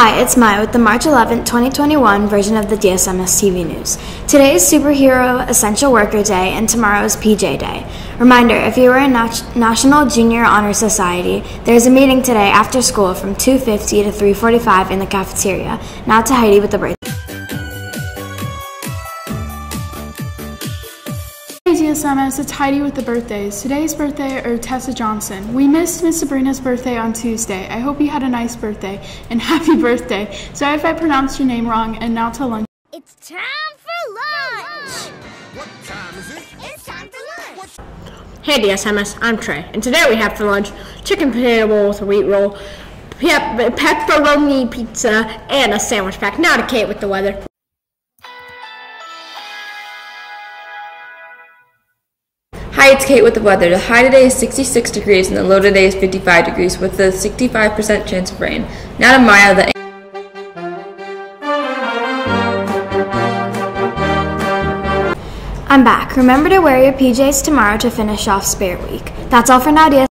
Hi, it's Maya with the March 11, 2021 version of the DSMS TV News. Today is Superhero Essential Worker Day and tomorrow is PJ Day. Reminder if you are in Nat- National Junior Honor Society, there's a meeting today after school from 2.50 to 3.45 in the cafeteria. Now to Heidi with the break. Hey DSMS, it's Heidi with the birthdays. Today's birthday are Tessa Johnson. We missed Miss Sabrina's birthday on Tuesday. I hope you had a nice birthday and happy birthday. Sorry if I pronounced your name wrong and now to lunch. It's time for lunch! What time is it? It's time for lunch! Hey DSMS, I'm Trey, and today we have for lunch chicken potato bowl with a wheat roll, pep- pepperoni pizza, and a sandwich pack. Now to Kate with the weather. Hi, it's Kate with the weather. The high today is 66 degrees and the low today is 55 degrees with a 65% chance of rain. Now to Maya, the I'm back. Remember to wear your PJs tomorrow to finish off Spirit Week. That's all for now, DS.